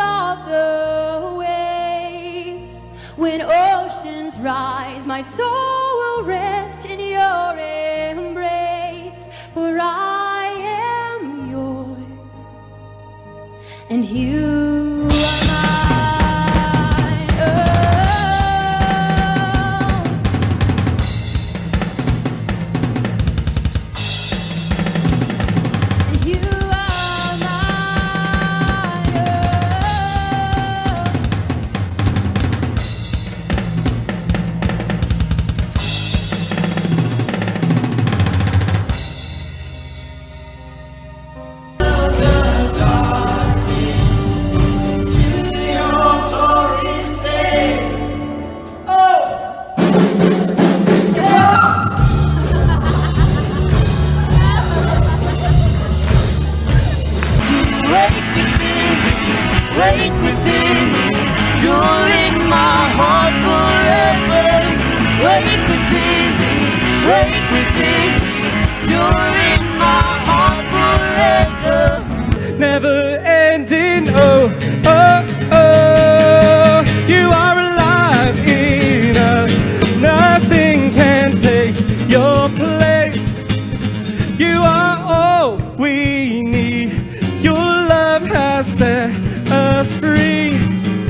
Above the waves. When oceans rise, my soul will rest in your embrace. For I am yours, and you wake within me. You're in my heart forever. Wake within me, wake within me. You're in my heart forever. never ending. Oh, oh, oh, you are alive in us. Nothing can take your place. You are all we need. Us free.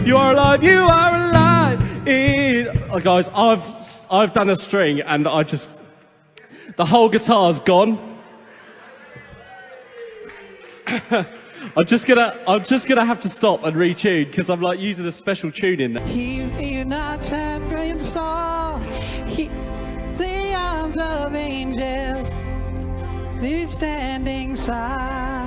You are alive. You are alive. In oh, guys, I've I've done a string and I just the whole guitar's gone. I'm just gonna I'm just gonna have to stop and retune because I'm like using a special tune in there. He fall. He, the arms of angels, the standing side.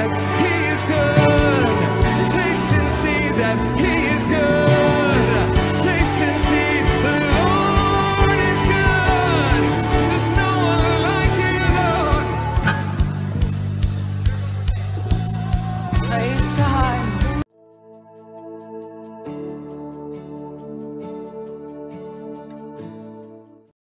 He is good.